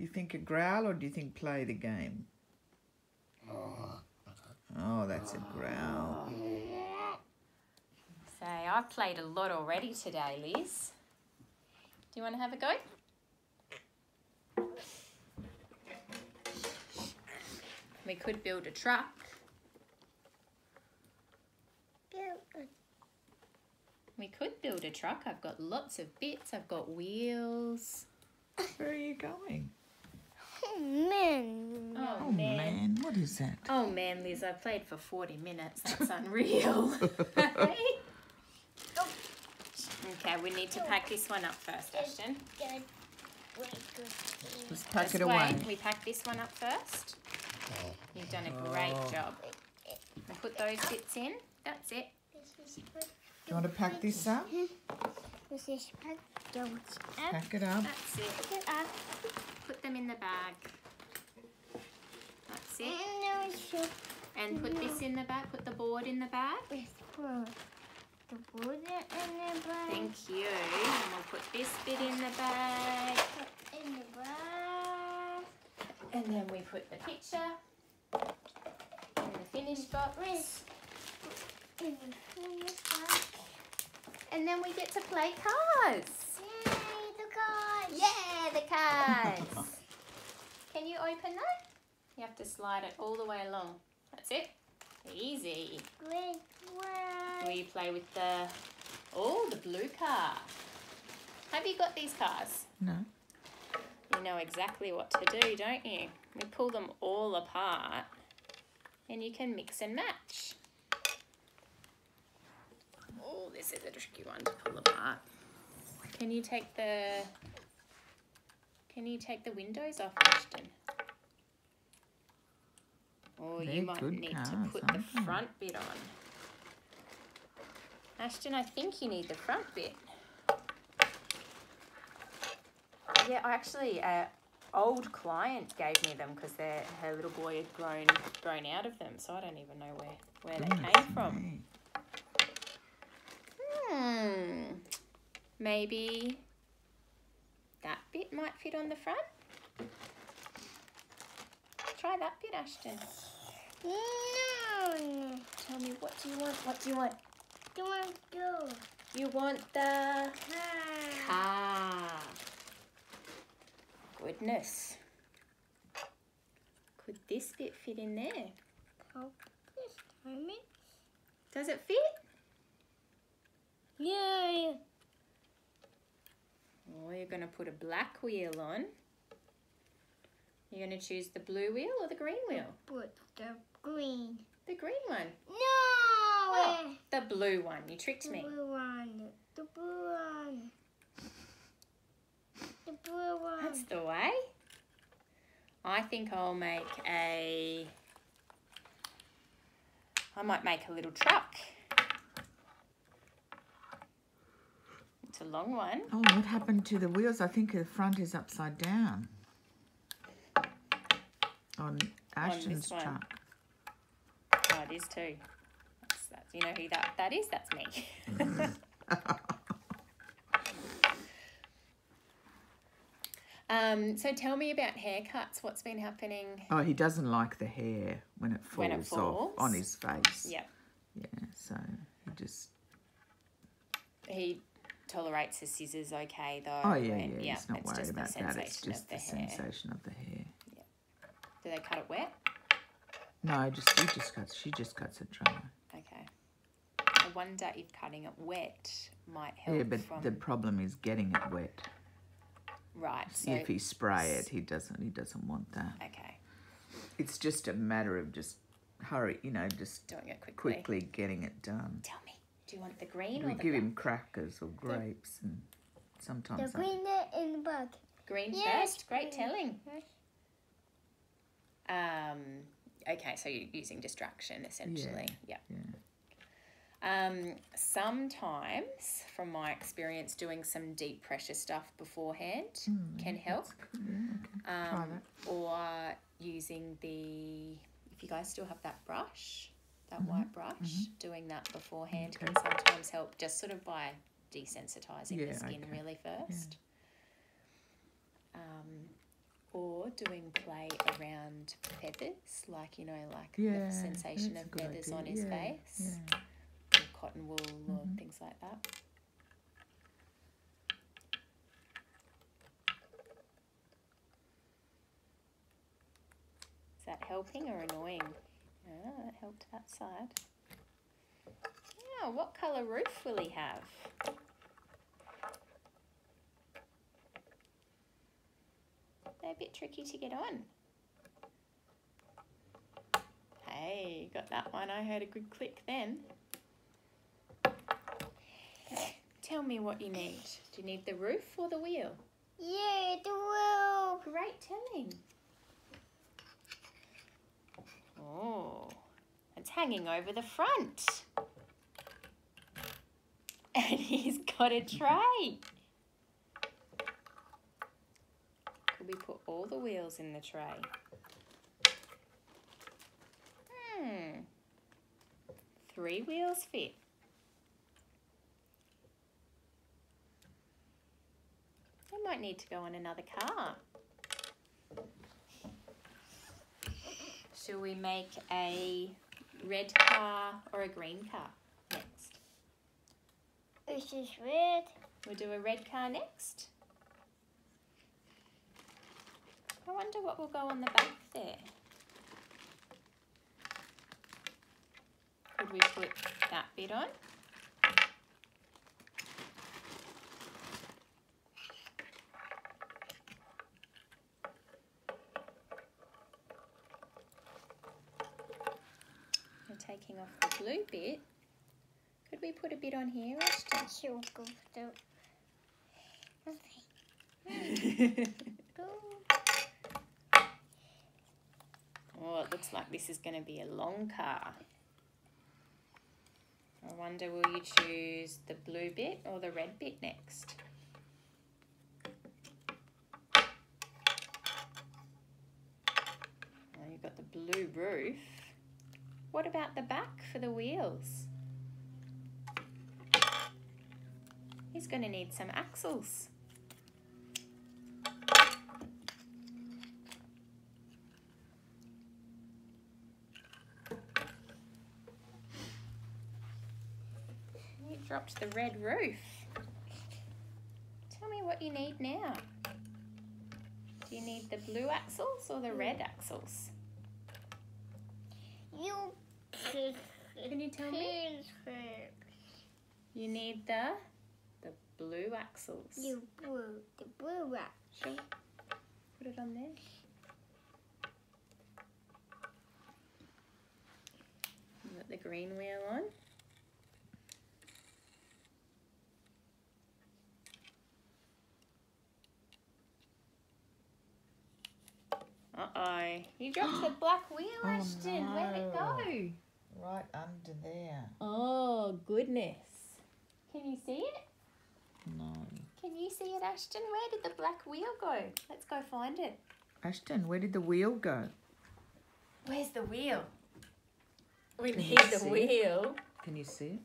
Do you think a growl or do you think play the game? Oh, oh that's a growl. So I've played a lot already today, Liz. Do you want to have a go? We could build a truck. We could build a truck. I've got lots of bits. I've got wheels. Where are you going? Oh, man. Oh, Oh man. man, what is that? Oh man, Liz, I played for 40 minutes. That's unreal. okay, we need to pack this one up first, Ashton. Dad. Let's pack Just it away. wait, we pack this one up first. Oh. You've done a great Oh. job. We put those bits in. That's it. This is good. Do you want to pack this up? This is good. Don't up. Pack it up. That's it. Put up. Put them in the bag. That's it. And put this in the bag. Put the board in the bag. the board in the bag. Thank you. And we'll put this bit in the bag. In the bag. And then we put the picture in the finished box. In the finished bag. And then we get to play cars. Yay, the cards. Yeah, the cards. Can you open that? You have to slide it all the way along. That's it. Easy. Great work. We play with the, oh, the blue car. Have you got these cars? No. You know exactly what to do, don't you? We pull them all apart and you can mix and match. Oh, this is a tricky one to pull apart. Can you take the Can you take the windows off, Ashton? Or They're you might need cars, to put the they? front bit on. Ashton, I think you need the front bit. Yeah, actually, a old client gave me them because her little boy had grown grown out of them, so I don't even know where where they Goodness came from. me. Hmm. Maybe that bit might fit on the front. Try that bit, Ashton. No. Tell me what do you want? What do you want? Want to go. You want the Ah. car. Goodness. Could this bit fit in there? How this time it? Does it fit? Yeah, you're going to put a black wheel on. You're going to choose the blue wheel or the green wheel? Put the green. The green one. No. Oh, the blue one. You tricked The me. blue one. The blue one. The blue one. That's the way. I think I'll make a. I might make a little truck. It's a long one. Oh, what happened to the wheels? I think the front is upside down. On Ashton's one. truck. Oh, it is too. That's, that's, you know who that, that is? That's me. um, so tell me about haircuts. What's been happening? Oh, he doesn't like the hair when it falls, When it off on his face. Yeah, Yeah, so he just. he tolerates the scissors okay though. Oh, yeah, and- yeah. He's not it's worried about that. It's just the, the, sensation of the hair. Yeah. Do they cut it wet? No, just she just cuts. She just cuts it dry. Okay. I wonder if cutting it wet might help Yeah, but from the problem is getting it wet. right. So if he spray it, he doesn't. He doesn't want that. okay, It's just a matter of just hurry. You know, just doing it quickly. quickly getting it done. Tell me, do you want the green We or the give black? him crackers or grapes, and The sometimes I- green in the bag. green Yes, first? Great green. telling. Um, okay, so you're using distraction essentially. Yeah. yeah. Um, sometimes, from my experience, doing some deep pressure stuff beforehand can help. Yeah, okay. Try Um, that. or using the, if you guys still have that brush, that Mm-hmm. white brush, doing that beforehand can sometimes help just sort of by desensitizing Yeah, the skin okay. really first. Um, or doing play around feathers, like you know, like Yeah, the sensation of feathers idea. on his Yeah, face, yeah. or cotton wool, or Mhm. things like that. Is that helping or annoying? Helped that side. Now, what colour roof will he have? They're a bit tricky to get on. Hey, got that one. I heard a good click then. Tell me what you need. Do you need the roof or the wheel? Yeah, the world. Great telling. Oh, it's hanging over the front. And he's got a tray. Could we put all the wheels in the tray? Hmm. Three wheels fit. They might need to go on another car. Shall we make a red car or a green car next? This is red. We'll do a red car next. I wonder what will go on the back there. Could we put that bit on? Taking off the blue bit. Could we put a bit on here, Ashton? She'll go through. Oh, it looks like this is going to be a long car. I wonder, will you choose the blue bit or the red bit next? Oh, you've got the blue roof. What about the back for the wheels? He's going to need some axles. You dropped the red roof. Tell me what you need now. Do you need the blue axles or the red axles? You Can you tell me? You need the the blue axles. You blue, the blue. Sure. Put it on there. You got the green wheel on. Uh oh. You dropped the black wheel, Oh, Ashton. Where'd it go? Right under there. Oh, goodness. Can you see it? No. Can you see it, Ashton? Where did the black wheel go? Let's go find it. Ashton, where did the wheel go? Where's the wheel? We Can need the see it? wheel. Can you see it?